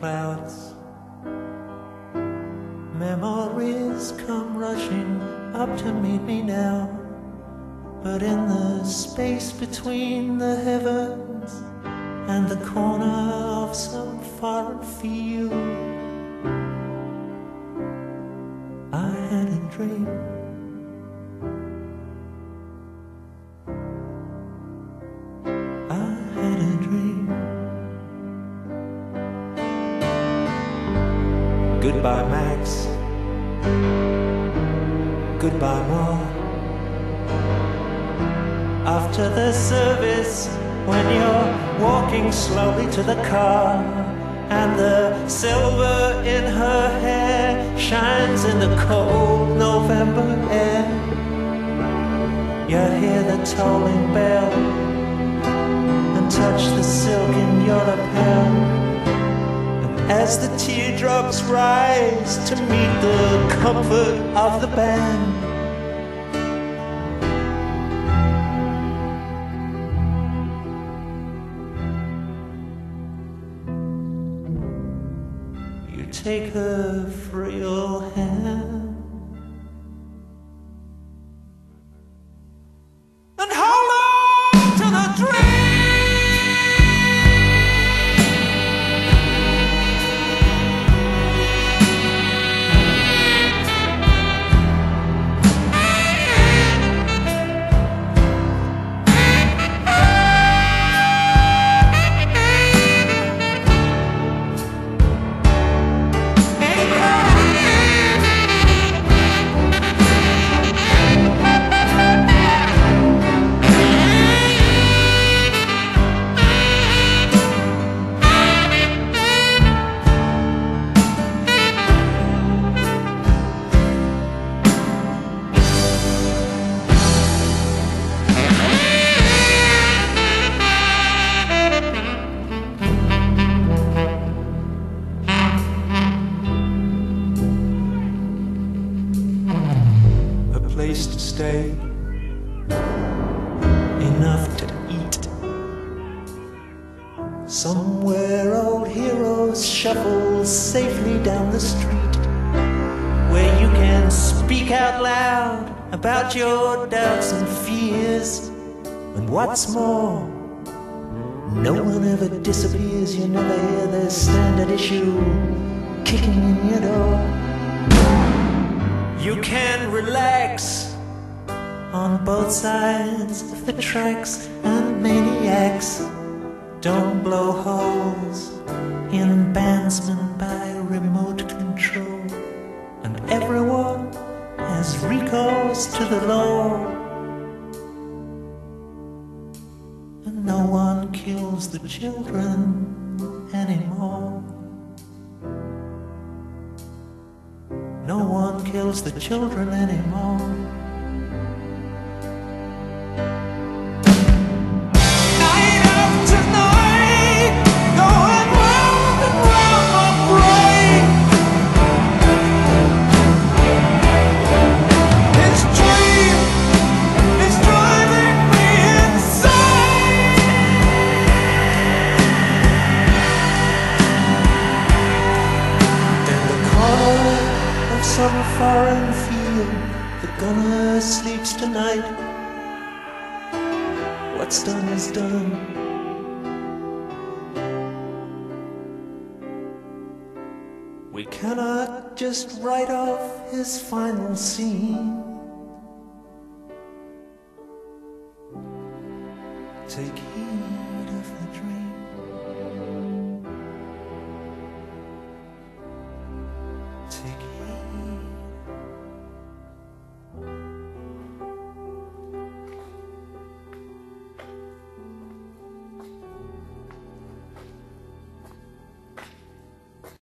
clouds. Memories come rushing up to meet me now. But in the space between the heavens and the corner of some far field, I had a dream. Goodbye, Max. Goodbye, Mom. After the service, when you're walking slowly to the car, and the silver in her hair shines in the cold November air, you hear the tolling bell and touch the silk in your lapel. As the teardrops rise to meet the comfort of the band, you take her frail hand place to stay, enough to eat. Somewhere old heroes shuffle safely down the street, where you can speak out loud about your doubts and fears. And what's more, no one ever disappears, you never hear the standard issue kicking in your door. You can relax on both sides of the tracks, and maniacs don't blow holes in bandsmen by remote control. And everyone has recourse to the law. And no one kills the children anymore. The children anymore. The gunner sleeps tonight. What's done is done. We cannot just write off his final scene. Take heed of the dream.